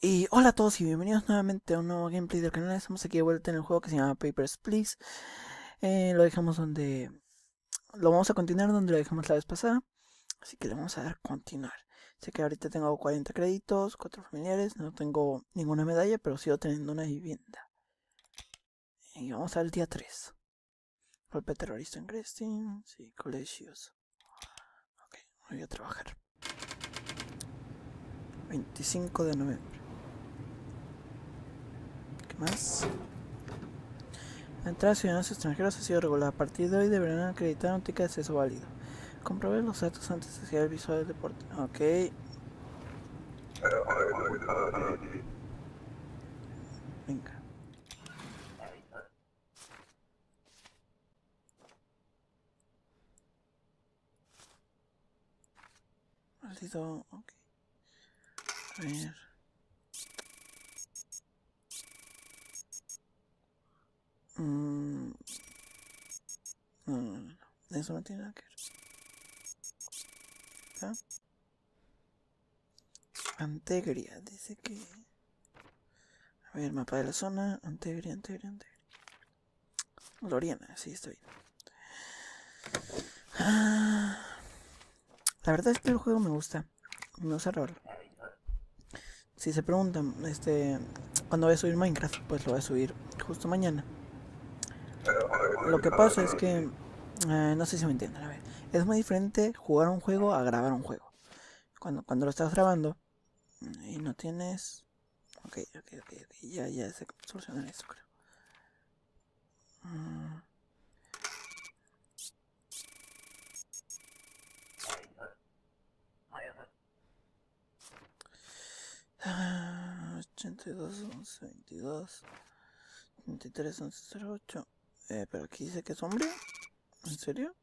Y hola a todos y bienvenidos nuevamente a un nuevo gameplay del canal. Estamos aquí de vuelta en el juego que se llama Papers, Please. Eh, lo dejamos donde... Lo vamos a continuar donde lo dejamos la vez pasada. Así que le vamos a dar continuar. Sé que ahorita tengo 40 créditos, 4 familiares. No tengo ninguna medalla, pero sigo teniendo una vivienda. Y vamos al día 3. Golpe terrorista en Crestin. Sí, colegios. Ok, voy a trabajar. 25 de noviembre. ¿Qué más? La entrada de ciudadanos extranjeros ha sido regulada. A partir de hoy deberán acreditar un ticket de acceso válido. Comprobar los datos antes de hacer el visual del deporte. Ok. Venga. Maldito. Ok. A ver. Mm. No, no, no, no. No tiene nada que ver. Antegria, dice que. A ver, mapa de la zona. Antegria, Antegria, Antegria. Loriana, sí, está bien. Ah, la verdad es que el juego me gusta. Me gusta raro. Si se preguntan, este, cuando voy a subir Minecraft, pues lo voy a subir justo mañana. Lo que pasa es que, eh, no sé si me entienden, a ver, es muy diferente jugar un juego a grabar un juego. Cuando, cuando lo estás grabando y no tienes... Ok, ok, ok, ok, ya, ya sé cómo solucionar esto, creo. Mm. Ah, 82, 11, 22, 23, 11, 08. Eh, pero aquí dice que es hombre. ¿En serio?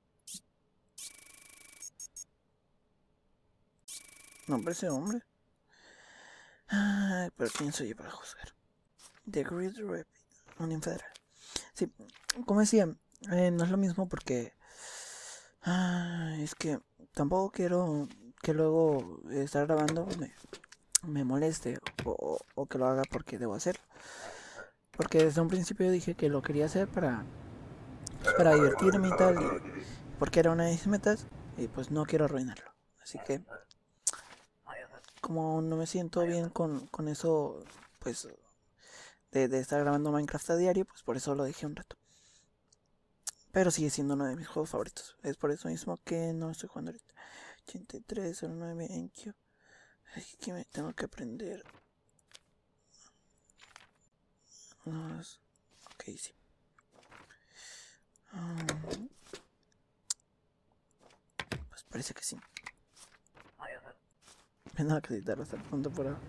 No parece hombre. Pero quién soy yo para juzgar. The Great Rapid, Unión Federal. Sí, como decía, eh, no es lo mismo porque. Es que tampoco quiero que luego estar grabando me, me moleste o, o que lo haga porque debo hacerlo. Porque desde un principio dije que lo quería hacer para, para divertirme y tal. Porque era una de mis metas. Y pues no quiero arruinarlo. Así que, como no me siento bien con, con eso, pues de, estar grabando Minecraft a diario, pues por eso lo dejé un rato. Pero sigue siendo uno de mis juegos favoritos. Es por eso mismo que no estoy jugando ahorita. 8309 en Q. Ay, que me tengo que aprender. Ok, sí. Um, pues parece que sí. Me no acreditar hasta el punto por ahora.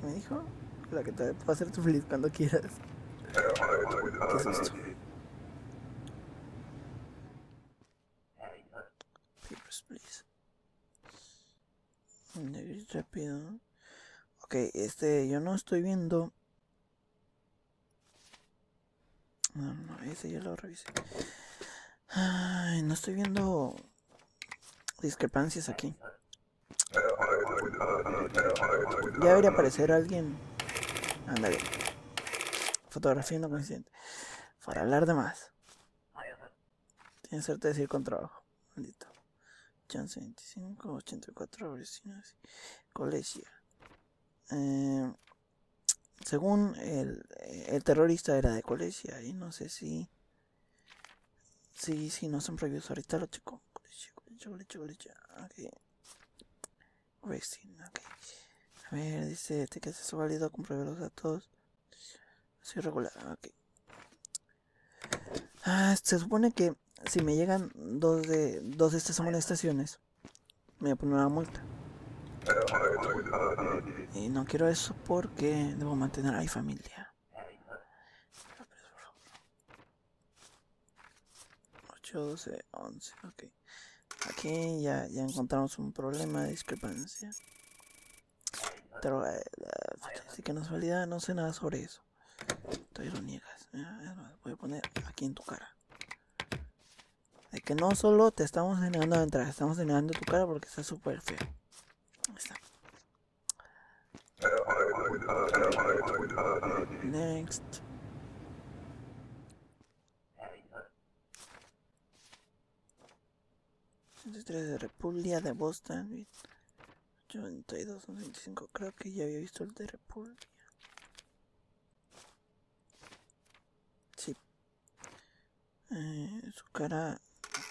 ¿Qué me dijo? La que te puedo hacer tu feliz cuando quieras. ¿Qué es esto? Papers, please. Rápido. Ok, este, yo no estoy viendo. No, no, ese ya lo revisé. Ay, no estoy viendo discrepancias aquí. Ya debería aparecer alguien. Ándale. Fotografía no coincidente. Para hablar de más. Tienes suerte de decir con trabajo. Maldito. Chance 25, 84, vecinos. Colegia. Eh, según el, el terrorista era de colegio y no sé si sí sí no son prohibidos ahorita lo colegio ok. Racing, ok. A ver dice este que es válido compruebe los datos. Así regular ok. Ah, se supone que si me llegan dos de dos de estas amonestaciones me voy a poner una multa y no quiero eso porque debo mantener a mi familia. 8, 12, 11, ok. Aquí ya, ya encontramos un problema de discrepancia. Pero eh, así que no es válida, no sé nada sobre eso. Todavía lo niegas. Voy a poner aquí en tu cara. De que no solo te estamos denegando la entrada, estamos denegando tu cara porque está súper feo. Está. Next. 103 de Repuglia de Boston. 82, 25. Creo que ya había visto el de Repuglia. Sí. Eh, su cara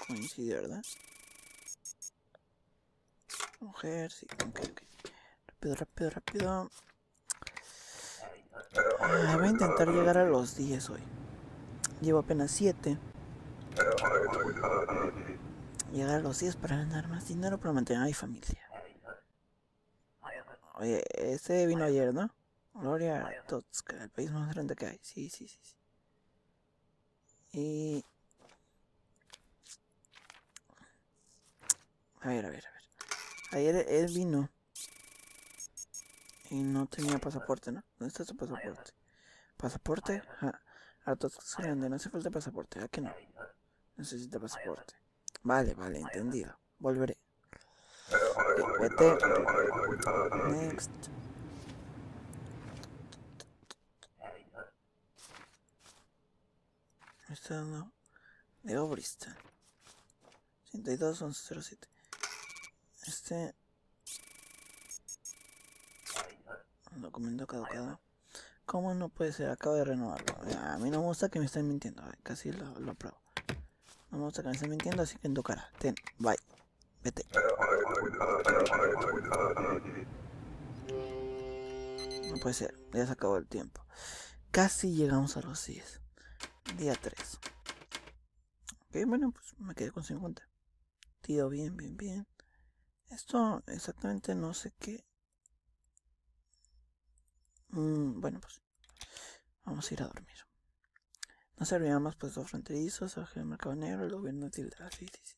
coincide, ¿verdad? Mujer, sí, ok, ok. Rápido, rápido, rápido. Ah, voy a intentar llegar a los 10 hoy. Llevo apenas 7. Llegar a los 10 para ganar más dinero para mantener a mi familia. Oye, este vino ayer, ¿no? Gloria Totska, el país más grande que hay. Sí, sí, sí. sí. Y... A ver, a ver, a ver. Ayer él vino. Y no tenía pasaporte, ¿no? ¿Dónde está su pasaporte? ¿Pasaporte? Ah, a Totska grande, no hace falta pasaporte, ¿a que no? Necesita pasaporte. Vale, vale, entendido. Volveré. Vete. Next. Está dando de Obrista. 102 1107. Este documento caducado. ¿Cómo no puede ser? Acabo de renovarlo. A mí no me gusta que me estén mintiendo. Casi lo, lo apruebo. No me gusta que me estén mintiendo, así que en tu cara. Ten, bye. Vete. No puede ser, ya se acabó el tiempo. Casi llegamos a los 10. Día 3. Ok, bueno, pues me quedé con 50. Tío, bien, bien, bien. Esto exactamente no sé qué. Mm, bueno, pues vamos a ir a dormir. No servirá más puestos fronterizos, el mercado negro, el gobierno de sí, sí, sí.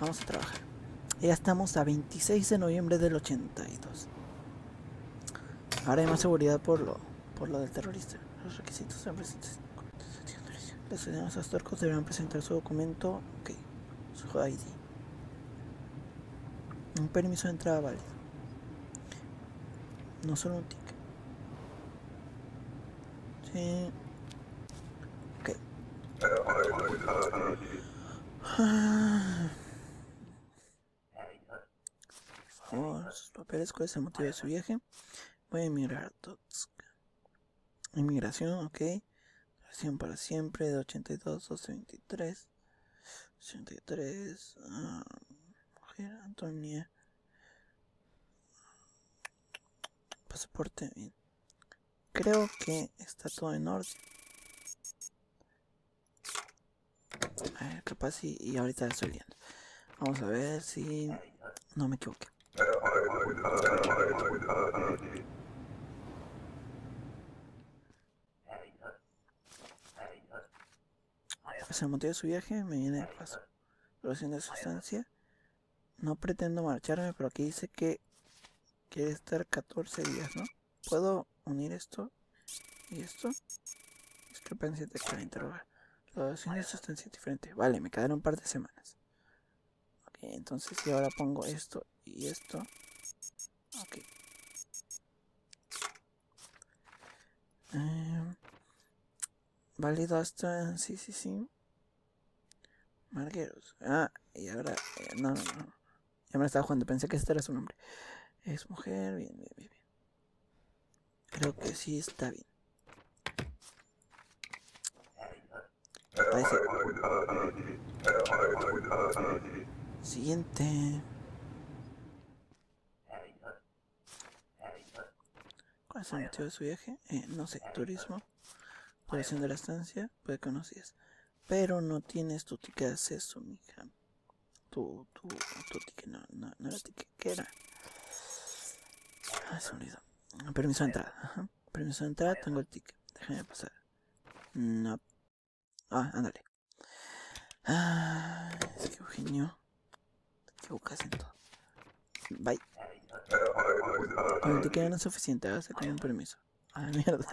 Vamos a trabajar. Ya estamos a 26 de noviembre del 82. Ahora hay más seguridad por lo, por lo del terrorista. Los requisitos son presentes. Los ciudadanos astorcos deberán presentar su documento, ok, su ID. Un permiso de entrada válido. No solo un ticket. Sí. Ok. Por favor, sus papeles, ¿cuál es el motivo de su viaje? Voy a emigrar a Totsk. Inmigración, ok. Relación para siempre de 82, 12, 23. 83. Uh, Antonia. Pasaporte, bien. Creo que está todo en orden. A ver, capaz y, y ahorita estoy viendo. Vamos a ver si no me equivoqué. Pues el motivo de su viaje me viene de paso. Relación de sustancia. No pretendo marcharme, pero aquí dice que quiere estar 14 días, ¿no? ¿Puedo unir esto y esto? Discrepancia de que interrogar. La relación de sustancia es diferente. Vale, me quedaron un par de semanas. Ok, entonces si ahora pongo esto y esto. Ok. Eh, válido hasta... Sí, sí, sí. Margueros. Ah, y ahora... eh, no, no, no. Me la estaba jugando. Pensé que este era su nombre. Es mujer. Bien, bien, bien. Creo que sí está bien. Parece... Siguiente. ¿Cuál es el motivo de su viaje? Eh, no sé, turismo. Duración de la estancia, puede que conocías. Pero no tienes tu ticket de acceso, mija. Tu, tu, tu ticket, no, no, no era ticket, ¿qué era? Ah, olvidó. Permiso de entrada. Permiso de entrada, tengo el ticket. Déjame pasar. No. Ah, ándale. Ah, es que Eugenio. Te equivocas en todo. Bye. Con el ticket no es suficiente, hágase con un permiso. Ah, mierda.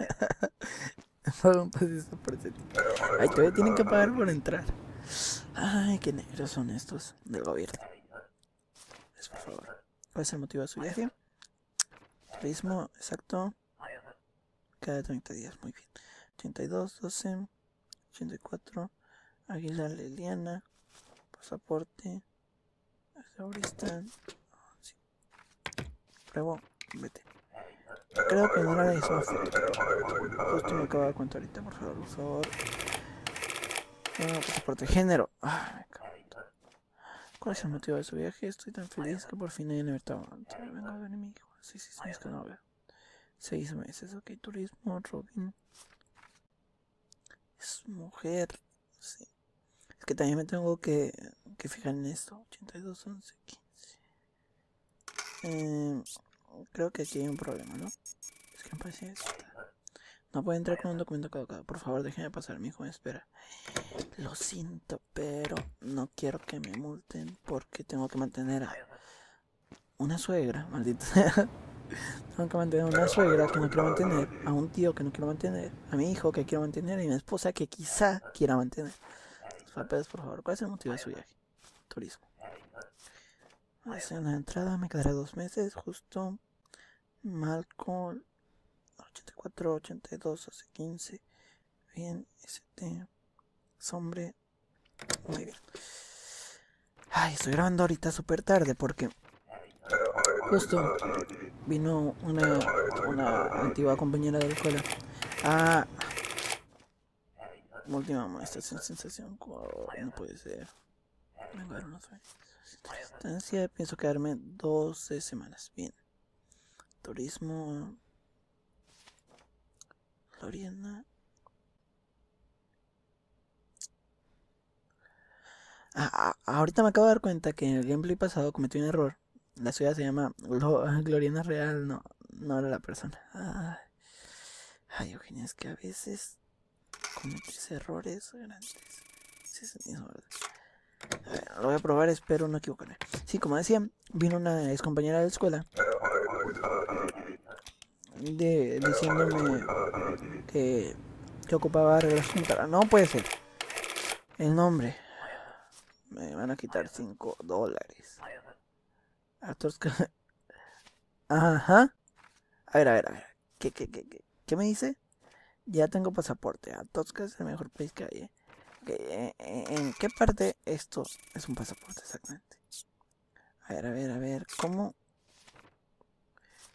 Paga un pasito por ese. Ay, todavía tienen que pagar por entrar. Ay, qué negros son estos del gobierno. Pues, por favor. ¿Cuál es el motivo de su viaje? Turismo, exacto. Cada 30 días, muy bien. 82, 12, 84. Aguilar Liliana. Pasaporte. Sauristán. Sí. Pruebo, vete. Creo que no la foto. Justo me acabo de cuenta ahorita, por favor, por favor. Ah, pasaporte género. ¿Cuál es el motivo de su viaje? Estoy tan feliz que por fin hay libertad. Vengo a ver mi hijo. Sí, sí, sí, es que no veo. Seis meses, ok. Turismo, Robin. Es mujer. Sí. Es que también me tengo que, que fijar en esto. 82, 11, 15. Eh, creo que aquí hay un problema, ¿no? Es que me parece. No puede entrar con un documento caducado. Por favor, déjeme pasar. Mi hijo espera. Lo siento, pero no quiero que me multen porque tengo que mantener a una suegra, maldita sea. tengo que mantener a una suegra que no quiero mantener, a un tío que no quiero mantener, a mi hijo que quiero mantener y a mi esposa que quizá quiera mantener. Los papeles, por favor. ¿Cuál es el motivo de su viaje? Turismo. Es una entrada, me quedaré dos meses, justo. Malcolm 84, 82, hace 15. Bien, ST. Sombre. Muy bien. Ay, estoy grabando ahorita súper tarde porque justo vino una, una antigua compañera de la escuela. Ah, última amonestación, sensación. Oh, no puede ser. A dar unos Estancia, pienso quedarme 12 semanas. Bien. Turismo. Floriana. Ah, ahorita me acabo de dar cuenta que en el gameplay pasado cometí un error. La ciudad se llama Glo Gloriana Real, no, no era la persona. Ay, ay, Eugenia, es que a veces cometes errores grandes. A ver, lo voy a probar, espero no equivocarme. Sí, como decía, vino una ex compañera de la escuela de, diciéndome que, que ocupaba su computadora. No puede ser. El nombre. Me van a quitar 5 dólares. Ajá. A ver, a ver, a ver. ¿Qué, qué, qué, qué, qué me dice? Ya tengo pasaporte. Atosca es el mejor país que hay. ¿eh? ¿En qué parte esto es un pasaporte exactamente? A ver, a ver, a ver. ¿Cómo?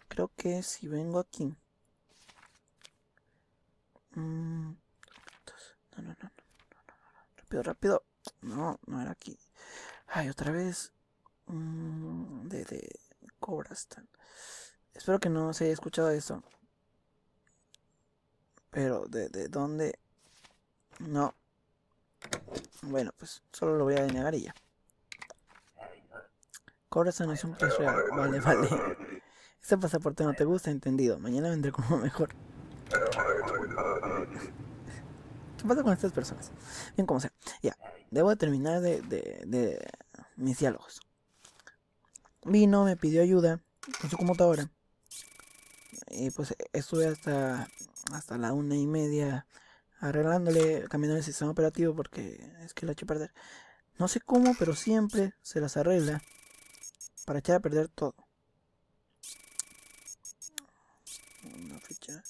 Creo que si vengo aquí. Mm, no, no, no, no, no, Rápido, rápido. No, no era aquí. Ay, otra vez. Mm, de, de Cobrastan. Espero que no se haya escuchado eso. Pero, ¿de, de dónde? No. Bueno, pues solo lo voy a denegar y ya. Corazón es un pez real. Vale, vale. Este pasaporte no te gusta, entendido. Mañana vendré con uno mejor. ¿Qué pasa con estas personas? Bien, como sea. Ya, debo terminar de, de, de mis diálogos. Vino, me pidió ayuda con su computadora. Y pues estuve hasta, hasta la una y media arreglándole, cambiando el sistema operativo porque es que la he hecho perder. No sé cómo, pero siempre se las arregla para echar a perder todo. Una fecha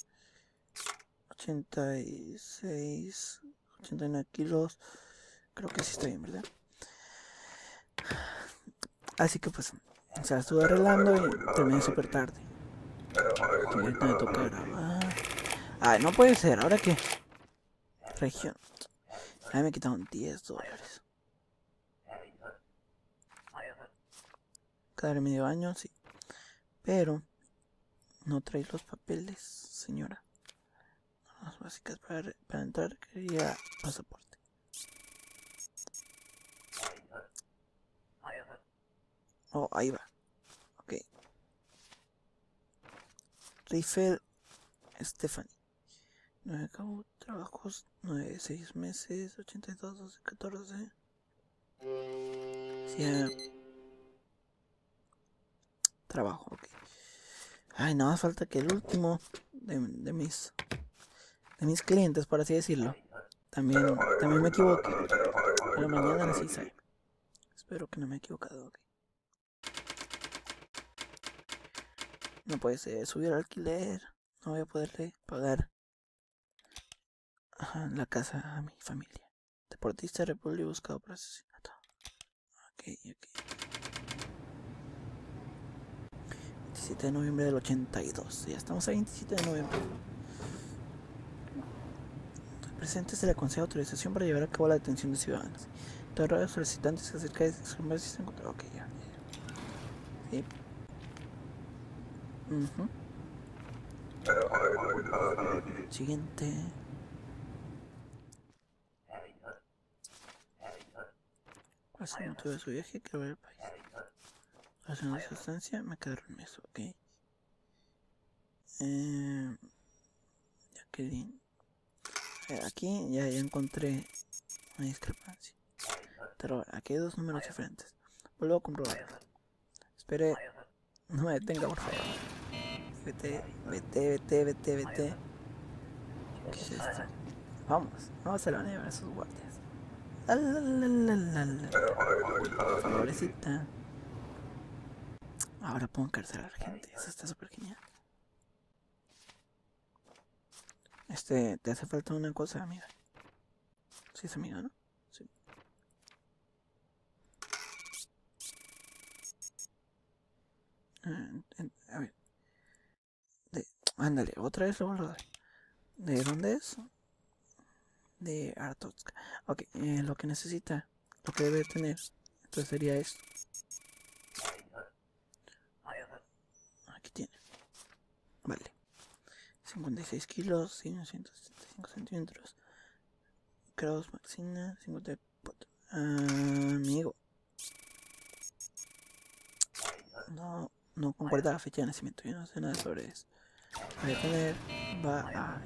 86, 89 kilos. Creo que sí está bien, ¿verdad? Así que pues, o sea, estuve arreglando y terminé súper tarde. me toca grabar. Ay, no puede ser, ¿ahora qué? región. Ahí me quitaron 10 dólares. Cada medio año, sí. Pero no trae los papeles, señora. Las básicas para, para entrar quería pasaporte. Oh, ahí va. Ok. Riffel Stephanie. 9 acabo trabajos, 9, 6 meses, 82, 12, 14. Sí, trabajo, ok. Ay, nada más falta que el último de, de, mis de mis clientes, por así decirlo. También, también me equivoqué. Pero mañana sí sé. Espero que no me he equivocado, ok. No puede ser, subir alquiler. No voy a poderle pagar ajá, la casa a mi familia. Deportista República buscado por asesinato. Ok, ok. 27 de noviembre del 82. Ya estamos a 27 de noviembre. Presente se le concede autorización para llevar a cabo la detención de ciudadanos. Todos los solicitantes acerca de su si se encuentran. Ok, ya. Sí. Ujú. Siguiente. ¿Cuál es el motivo de su viaje? Quiero ver el país. Tras una sustancia me quedaron en eso, ok. Eh, Jacqueline. Aquí ya, ya encontré una discrepancia. Pero aquí hay dos números diferentes. Vuelvo a comprobarlo. Espere. No me detenga, por favor. Vete, vete, vete, vete, vete. ¿Qué? Vamos, vamos se lo a llevar a sus guardias. Pobrecita. Ahora puedo encarcelar gente. Eso está súper genial. Este, te hace falta una cosa, amiga. Sí, es amiga, ¿no? Sí. Ah, a ver. Ándale, otra vez lo vuelvo a dar. ¿De dónde es? De Artotsk. Ok, eh, lo que necesita, lo que debe tener. Entonces sería esto. Aquí tiene. Vale. 56 kilos, 175 centímetros. Kraus Maxina, 54. Ah, amigo. No, no concuerda la fecha de nacimiento. Yo no sé nada sobre eso. Voy a tener. Va a.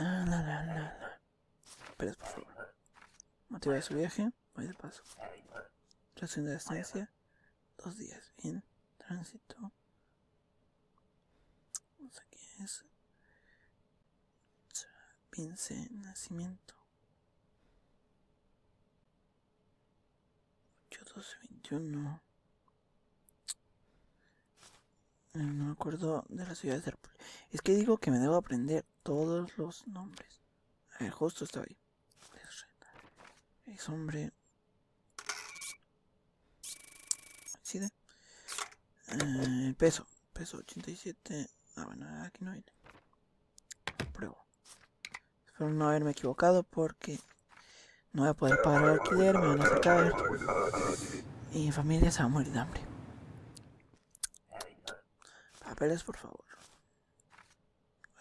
Ah, la, la, la, la. Espera, por favor. Motivo de su viaje, voy de paso. Duración de estancia, dos días. Bien. Tránsito. Sé qué es. Pince, nacimiento. 8, 12, 21. Eh, No me acuerdo de la ciudad de República. Es que digo que me debo aprender todos los nombres. A ver, justo estaba ahí. Es hombre. ¿Coincide? Eh, peso. Peso 87. Ah, bueno, aquí no viene. Pruebo. Espero no haberme equivocado porque no voy a poder pagar el alquiler, me van a sacar. Y mi familia se va a morir de hambre. Papeles, por favor.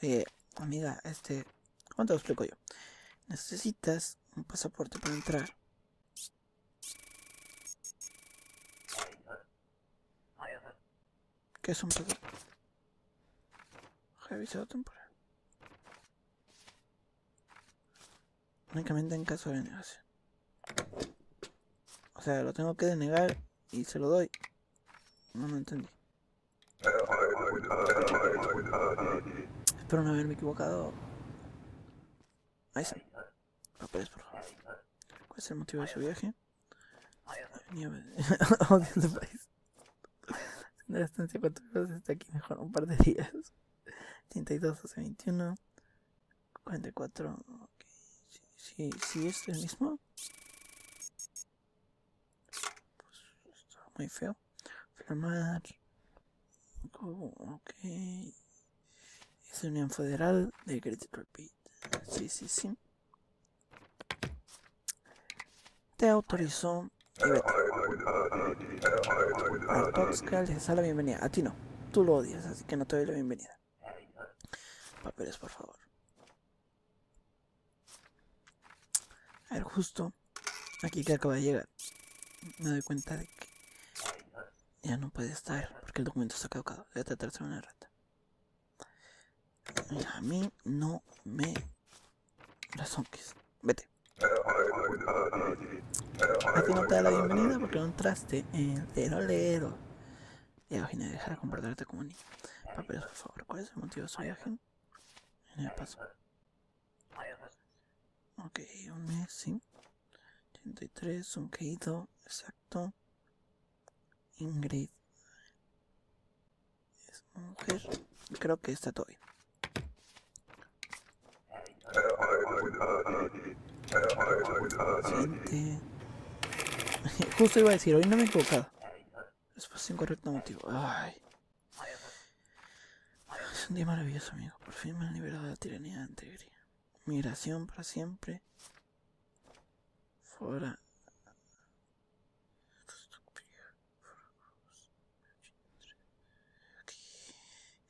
Oye, amiga, este. ¿Cómo te lo explico yo? Necesitas un pasaporte para entrar. ¿Qué es un pasaporte? Revisado temporal. Únicamente en caso de denegación. O sea, lo tengo que denegar y se lo doy. No lo entendí. Espero no haberme equivocado. Ahí está. Papeles, por favor. ¿Cuál es el motivo de su viaje? Odio este país. La estancia horas está aquí mejor un par de días. 32, 12, 21. 44. Ok. Sí, sí, sí es el mismo. Pues está muy feo. Firmar. Oh, ok. Es Unión Federal de Great Rapid. Sí, sí, sí. Te autorizó vete. Artoxka les da la bienvenida. A ti no. Tú lo odias, así que no te doy la bienvenida. Papeles, por favor. A ver, justo aquí que acaba de llegar, me doy cuenta de que ya no puede estar porque el documento está caducado. Debe tratarse de una rata. A mí no me razonques. Vete. A ti no te da la bienvenida porque no entraste en Lero Lero. Ya, Eugenia, deja de comportarte como niño. Papeles, por favor. ¿Cuál es el motivo de su viaje? En el paso. Ok, un mes, sí. 83, un caído, exacto. Ingrid. Es mujer. Creo que está todo. Justo iba a decir, hoy no me he equivocado. Después sin correcto motivo. Ay. Es un día maravilloso, amigo. Por fin me han liberado de la tiranía de Antegri. Migración para siempre. Fuera.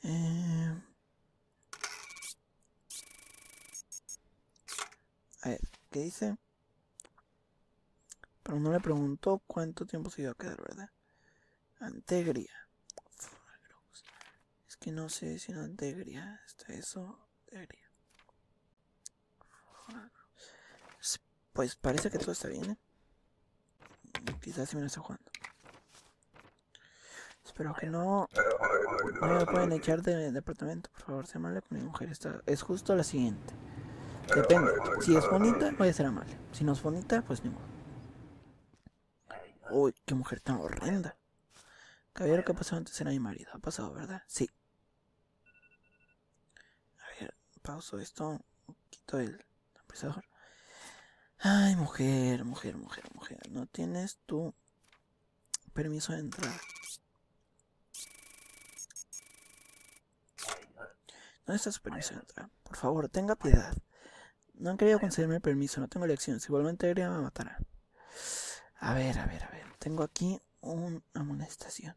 Eh... A ver, ¿qué dice? Pero no le preguntó cuánto tiempo se iba a quedar, ¿verdad? Antegria. Es que no sé si no Antegria está eso. Antegria. Pues parece que todo está bien, ¿eh? Quizás si me lo está jugando. Espero que no. No me pueden echar de departamento, por favor, se amable con mi mujer. Está, es justo la siguiente. Depende. Si es bonita, voy a ser amable. Si no es bonita, pues ni modo. Uy, qué mujer tan horrenda. Caballero, ¿qué pasó antes era mi marido? Ha pasado, ¿verdad? Sí. A ver, pauso esto. Quito el amplificador. Ay, mujer, mujer, mujer, mujer. No tienes tu permiso de entrar. ¿Dónde está su permiso de entrar? Por favor, tenga piedad. No han querido concederme el permiso, no tengo elección. Si vuelvo a integrar me matarán. A ver, a ver, a ver. Tengo aquí una amonestación.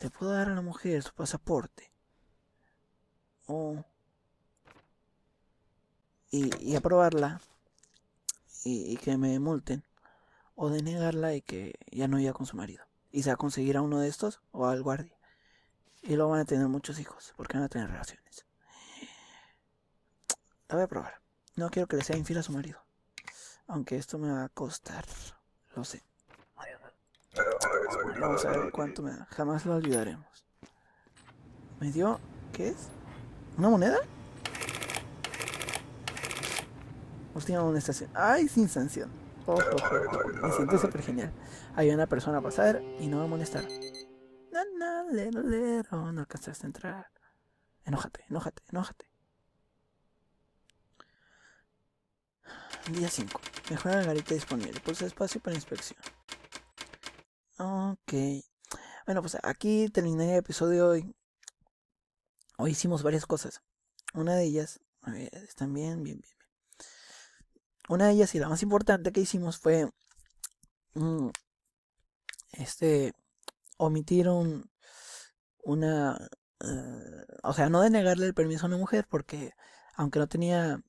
Le puedo dar a la mujer su pasaporte. O... Y, aprobarla. Y, y, que me multen. O denegarla y que ya no iba con su marido. Y se va a conseguir a uno de estos o al guardia. Y luego van a tener muchos hijos. Porque van a tener relaciones. La voy a probar. No quiero que le sea infiel a su marido. Aunque esto me va a costar. Lo sé. Vamos a ver cuánto me da. Jamás lo olvidaremos. ¿Me dio? ¿Qué es? ¿Una moneda? Última amonestación. ¡Ay, sin sanción! Oh, oh, oh, Me siento súper genial. Hay una persona a pasar y no va a molestar. No, no, lero, lero. No alcanzaste a entrar. Enójate, enójate, enójate. Día 5. Mejora la garita disponible. Pulsa espacio para inspección. Ok. Bueno, pues aquí terminé el episodio hoy. Hoy hicimos varias cosas. Una de ellas, a ver, están bien, bien, bien, bien. Una de ellas y la más importante que hicimos fue mm, este omitir un una uh, o sea, no denegarle el permiso a una mujer porque aunque no tenía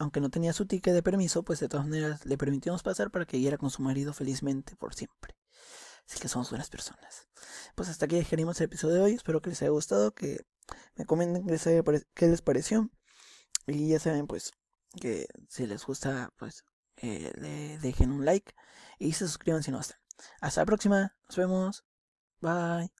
aunque no tenía su ticket de permiso, pues de todas maneras le permitimos pasar para que guiara con su marido felizmente por siempre. Así que somos buenas personas. Pues hasta aquí dejaremos el episodio de hoy. Espero que les haya gustado, que me comenten qué les pareció. Y ya saben, pues, que si les gusta, pues, eh, le dejen un like y se suscriban si no están. Hasta la próxima. Nos vemos. Bye.